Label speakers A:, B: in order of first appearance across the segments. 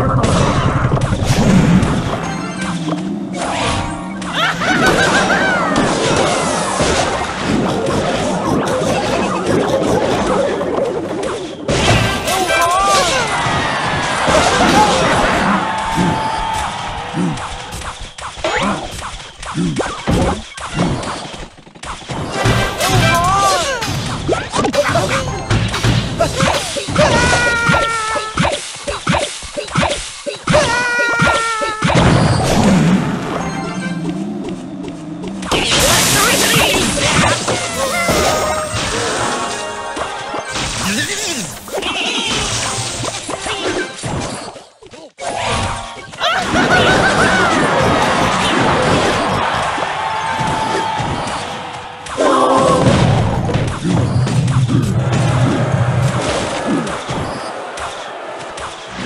A: Purple.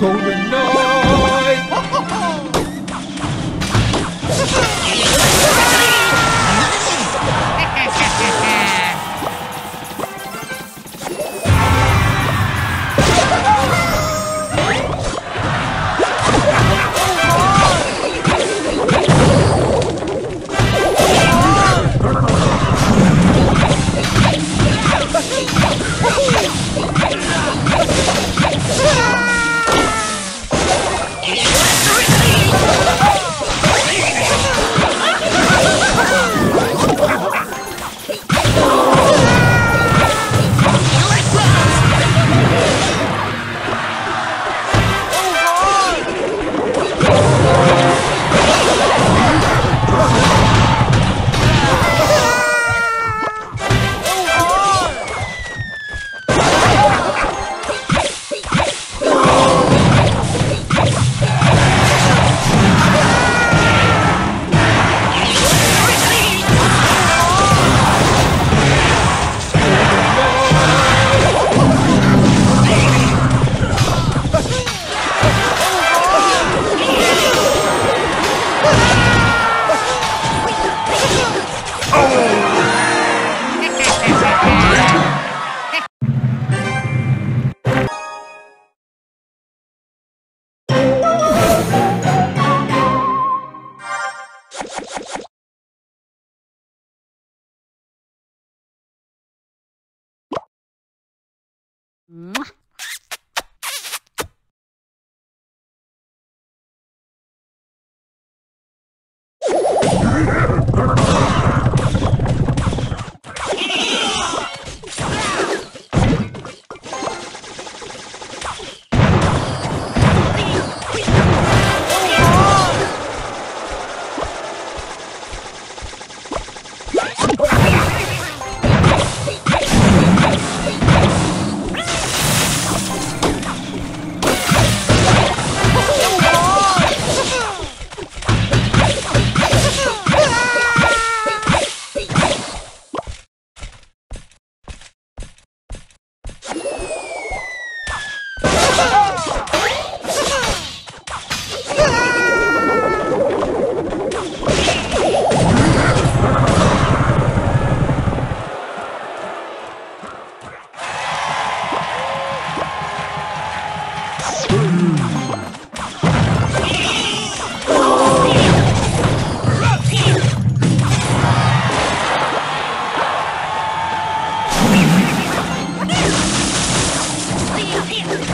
B: golden. No!
A: むわっ
B: Here!